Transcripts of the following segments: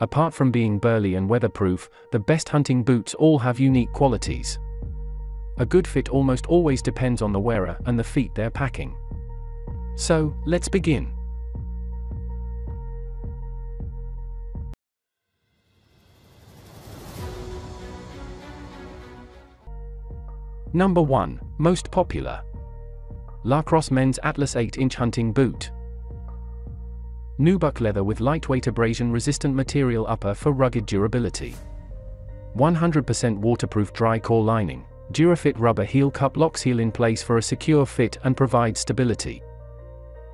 Apart from being burly and weatherproof, the best hunting boots all have unique qualities. A good fit almost always depends on the wearer and the feet they're packing. So, let's begin. Number 1, Most Popular Lacrosse Men's Atlas 8-inch Hunting Boot Nubuck leather with lightweight abrasion-resistant material upper for rugged durability. 100% waterproof dry core lining. Durafit rubber heel cup locks heel in place for a secure fit and provides stability.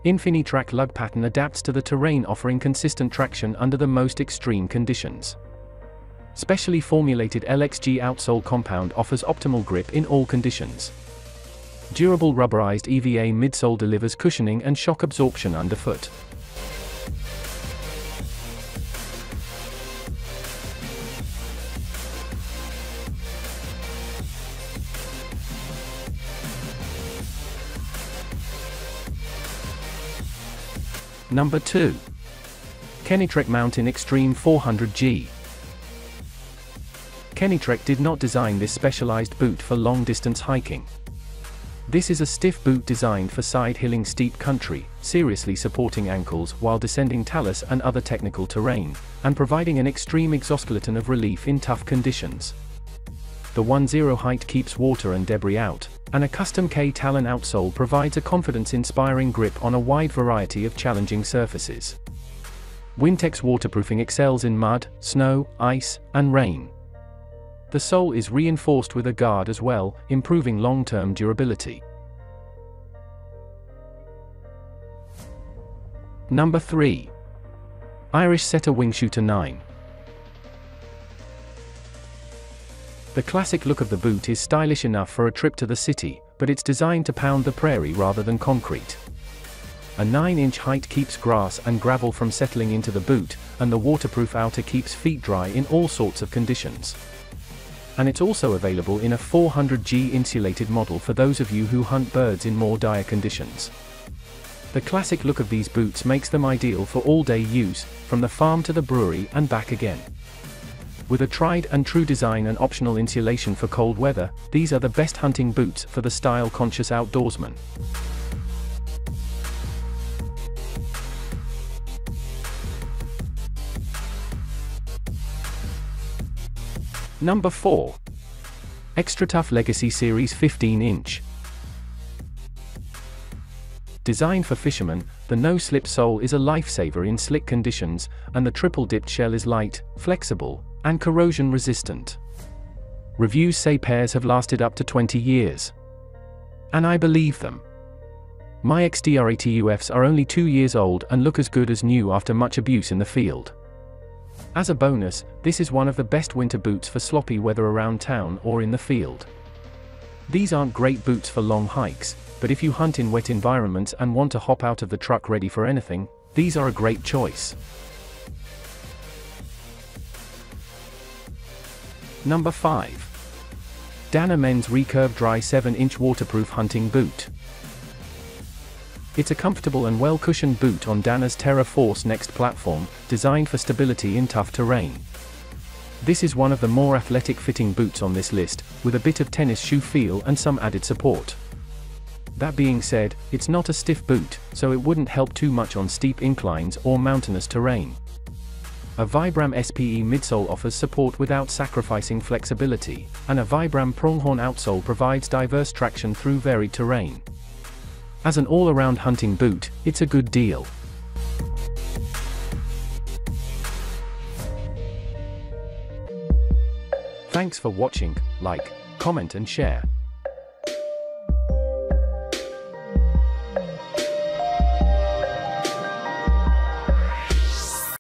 Infinitrack lug pattern adapts to the terrain offering consistent traction under the most extreme conditions. Specially formulated LXG outsole compound offers optimal grip in all conditions. Durable rubberized EVA midsole delivers cushioning and shock absorption underfoot. Number 2. Kenetrek Mountain Extreme 400G. Kenetrek did not design this specialized boot for long-distance hiking. This is a stiff boot designed for side-hilling steep country, seriously supporting ankles while descending talus and other technical terrain, and providing an extreme exoskeleton of relief in tough conditions. The 1-0 height keeps water and debris out, and a custom K-Talon outsole provides a confidence-inspiring grip on a wide variety of challenging surfaces. Windtex waterproofing excels in mud, snow, ice, and rain. The sole is reinforced with a guard as well, improving long-term durability. Number 3. Irish Setter Wingshooter 9. The classic look of the boot is stylish enough for a trip to the city, but it's designed to pound the prairie rather than concrete. A 9-inch height keeps grass and gravel from settling into the boot, and the waterproof outer keeps feet dry in all sorts of conditions. And it's also available in a 400G insulated model for those of you who hunt birds in more dire conditions. The classic look of these boots makes them ideal for all-day use, from the farm to the brewery and back again. With a tried and true design and optional insulation for cold weather, these are the best hunting boots for the style-conscious outdoorsman. Number 4. XTRATUF Legacy Series 15-inch. Designed for fishermen, the no-slip sole is a lifesaver in slick conditions, and the triple-dipped shell is light, flexible, and corrosion resistant. Reviews say pairs have lasted up to 20 years. And I believe them. My XTRATUFs are only 2 years old and look as good as new after much abuse in the field. As a bonus, this is one of the best winter boots for sloppy weather around town or in the field. These aren't great boots for long hikes, but if you hunt in wet environments and want to hop out of the truck ready for anything, these are a great choice. Number 5. Danner Men's Recurve Dry 7-inch waterproof hunting boot. It's a comfortable and well-cushioned boot on Danner's Terra Force Next platform, designed for stability in tough terrain. This is one of the more athletic fitting boots on this list, with a bit of tennis shoe feel and some added support. That being said, it's not a stiff boot, so it wouldn't help too much on steep inclines or mountainous terrain. A Vibram SPE midsole offers support without sacrificing flexibility, and a Vibram pronghorn outsole provides diverse traction through varied terrain. As an all-around hunting boot, it's a good deal. Thanks for watching, like, comment and share.